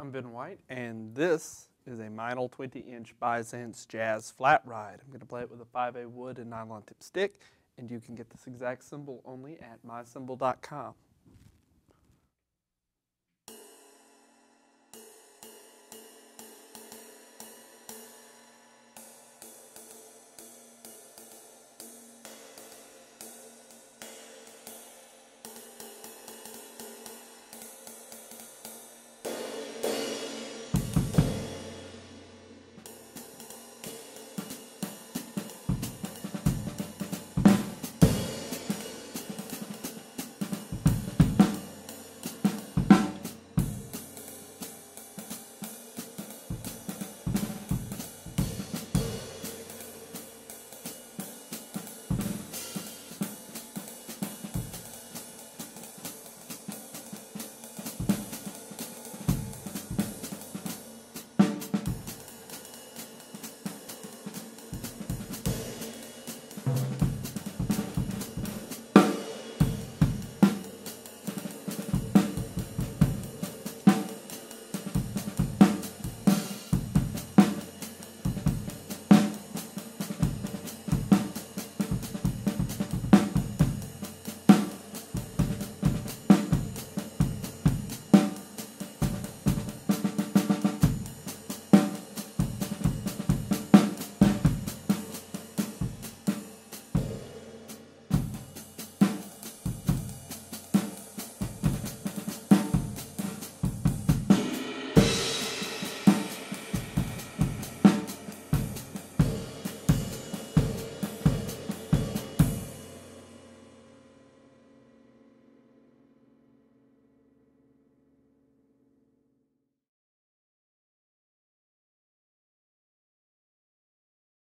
I'm Ben White, and this is a Meinl 20-inch Byzance Jazz flat ride. I'm going to play it with a 5A wood and nylon tip stick, and you can get this exact cymbal only at myCymbal.com.